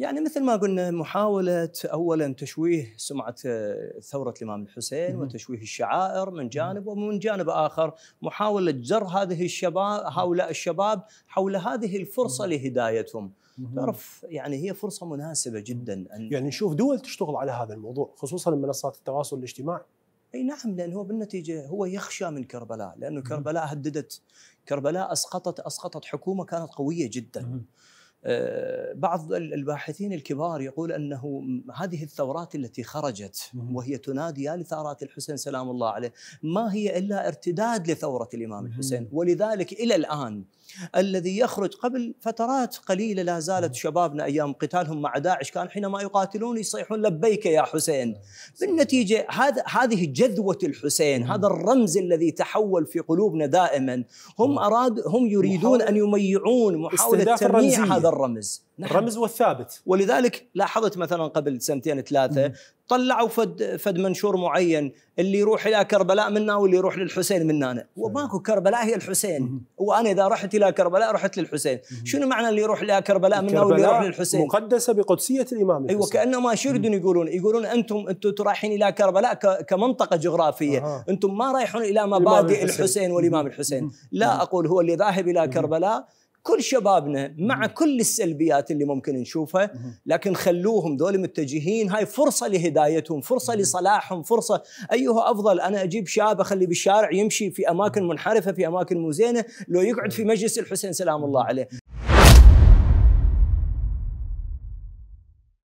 يعني مثل ما قلنا محاولة أولا تشويه سمعة ثورة الإمام الحسين. وتشويه الشعائر من جانب ومن جانب آخر. محاولة جر هذه الشباب هؤلاء الشباب حول هذه الفرصة لهدايتهم. تعرف يعني هي فرصة مناسبة جدا أن يعني نشوف دول تشتغل على هذا الموضوع خصوصا منصات التواصل الاجتماعي. أي نعم لأن هو بالنتيجة هو يخشى من كربلاء لأنه كربلاء هددت كربلاء أسقطت أسقطت حكومة كانت قوية جدا. آه، بعض ال- الباحثين الكبار يقول أنه هذه الثورات التي خرجت. وهي تنادي يا لثارات الحسين سلام الله عليه ما هي إلا ارتداد لثورة الإمام. الحسين ولذلك إلى الآن الذي يخرج قبل فترات قليلة لا زالت شبابنا أيام قتالهم مع داعش كان حينما يقاتلون يصيحون لبيك يا حسين بالنتيجة هذا هذه جذوة الحسين. هذا الرمز الذي تحول في قلوبنا دائما هم. اراد هم يريدون أن يميعون محاولة تمييع. هذا الرمز نعم. الرمز والثابت ولذلك لاحظت مثلا قبل سنتين ثلاثة. طلعوا فد فد منشور معين اللي يروح إلى كربلاء منا واللي يروح للحسين مننا وماكو كربلاء هي الحسين. وأنا إذا رحت إلى كربلاء رحت للحسين شنو معنى اللي يروح إلى كربلاء منا واللي يروح للحسين مقدسة بقدسية الإمام أيوه الحسين كانما شو يريدون يقولون؟ يقولون أنتم أنتم رايحين إلى كربلاء كمنطقة جغرافية، أها. أنتم ما رايحون إلى مبادئ الحسين. الحسين والإمام الحسين،. لا أقول هو اللي ذاهب إلى. كربلاء كل شبابنا مع. كل السلبيات اللي ممكن نشوفها. لكن خلوهم ذول متجهين هاي فرصة لهدايتهم فرصة. لصلاحهم فرصة أيها أفضل أنا أجيب شاب اخليه بالشارع يمشي في أماكن منحرفة في أماكن مو زينة لو يقعد في مجلس الحسين سلام الله عليه